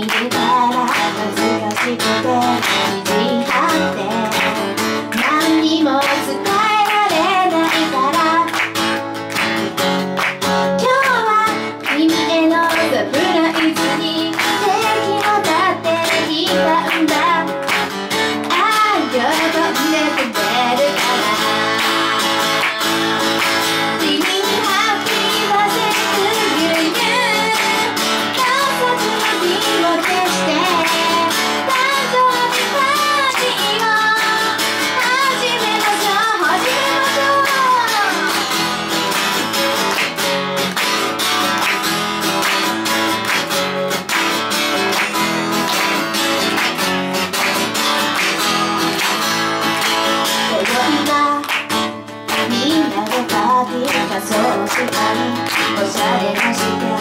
にいるから恥ずかしくて su mano, posar.